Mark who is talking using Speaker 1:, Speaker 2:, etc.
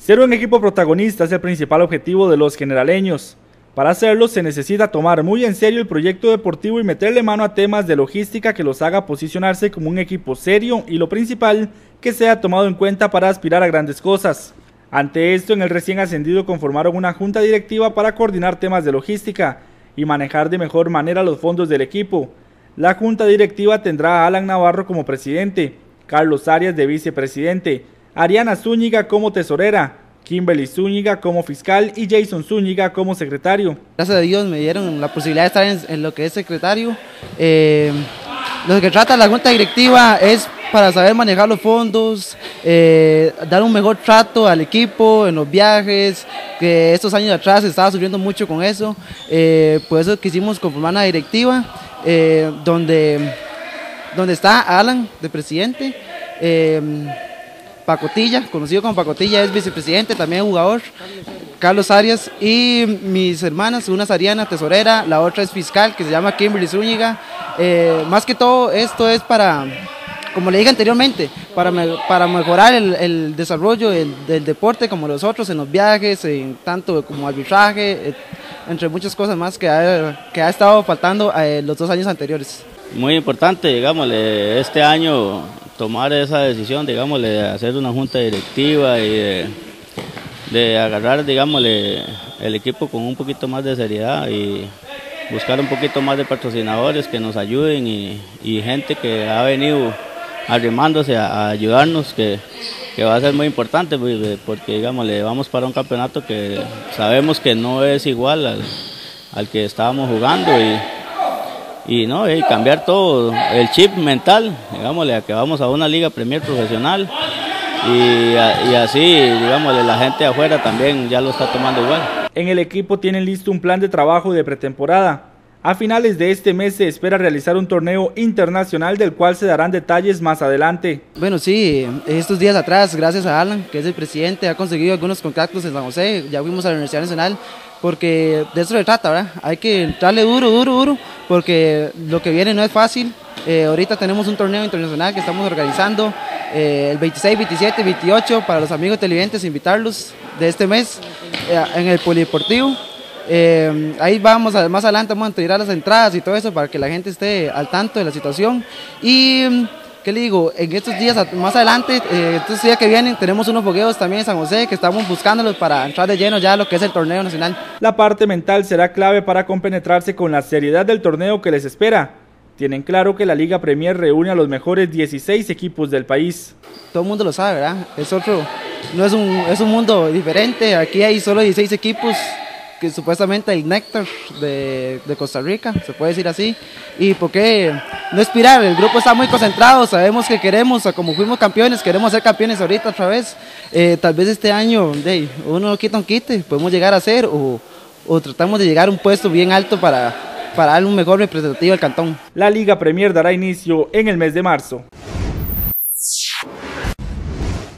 Speaker 1: Ser un equipo protagonista es el principal objetivo de los generaleños. Para hacerlo se necesita tomar muy en serio el proyecto deportivo y meterle mano a temas de logística que los haga posicionarse como un equipo serio y lo principal, que sea tomado en cuenta para aspirar a grandes cosas. Ante esto, en el recién ascendido conformaron una junta directiva para coordinar temas de logística y manejar de mejor manera los fondos del equipo. La junta directiva tendrá a Alan Navarro como presidente, Carlos Arias de vicepresidente, Ariana Zúñiga como tesorera, Kimberly Zúñiga como fiscal y Jason Zúñiga como secretario.
Speaker 2: Gracias a Dios me dieron la posibilidad de estar en, lo que es secretario. Eh, lo que trata la junta directiva es para saber manejar los fondos, eh, dar un mejor trato al equipo en los viajes, que estos años atrás estaba sufriendo mucho con eso. Eh, por eso quisimos conformar una directiva donde, donde está Alan de presidente. Pacotilla, conocido como Pacotilla, es vicepresidente, también jugador, Carlos Arias, y mis hermanas, una es Ariana, tesorera, la otra es fiscal, que se llama Kimberly Zúñiga. Eh, más que todo, esto es para, como le dije anteriormente, para, para mejorar el, desarrollo del, deporte como los otros, en los viajes, en tanto como arbitraje, eh, entre muchas cosas más que ha, que ha estado faltando eh, los dos años anteriores.
Speaker 3: Muy importante, digámosle, este año tomar esa decisión, digámosle, de hacer una junta directiva y de, agarrar, digámosle, el equipo con un poquito más de seriedad y buscar un poquito más de patrocinadores que nos ayuden y, gente que ha venido arrimándose a, ayudarnos, que, va a ser muy importante pues, porque, digamos, vamos para un campeonato que sabemos que no es igual al, al que estábamos jugando y y no y cambiar todo el chip mental, digámosle, a que vamos a una liga Premier profesional y, y, así, digámosle, la gente afuera también ya lo está tomando igual.
Speaker 1: En el equipo tienen listo un plan de trabajo de pretemporada. A finales de este mes se espera realizar un torneo internacional del cual se darán detalles más adelante.
Speaker 2: Bueno, sí, estos días atrás, gracias a Alan, que es el presidente, ha conseguido algunos contactos en San José, ya fuimos a la Universidad Nacional, porque de eso se trata, ¿verdad? Hay que entrarle duro, duro, duro, porque lo que viene no es fácil. Eh, ahorita tenemos un torneo internacional que estamos organizando eh, el 26, 27, 28 para los amigos televidentes, invitarlos de este mes eh, en el Polideportivo. ahí vamos, más adelante vamos a tirar las entradas y todo eso para que la gente esté al tanto de la situación. Y ¿qué le digo? En estos días, más adelante, eh, estos días que vienen, tenemos unos fogueos también en San José que estamos buscándolos para entrar de lleno ya a lo que es el torneo nacional.
Speaker 1: La parte mental será clave para compenetrarse con la seriedad del torneo que les espera. Tienen claro que la Liga Premier reúne a los mejores 16 equipos del país.
Speaker 2: Todo el mundo lo sabe, ¿verdad? Es otro, no es un, es un mundo diferente. Aquí hay solo 16 equipos que supuestamente el néctar de, Costa Rica, se puede decir así. ¿Y por qué no expirar? El grupo está muy concentrado, sabemos que queremos, como fuimos campeones, queremos ser campeones ahorita otra vez. Eh, tal vez este año uno quita un quite, podemos llegar a ser o, o tratamos de llegar a un puesto bien alto para, para dar un mejor representativo al cantón.
Speaker 1: La Liga Premier dará inicio en el mes de marzo.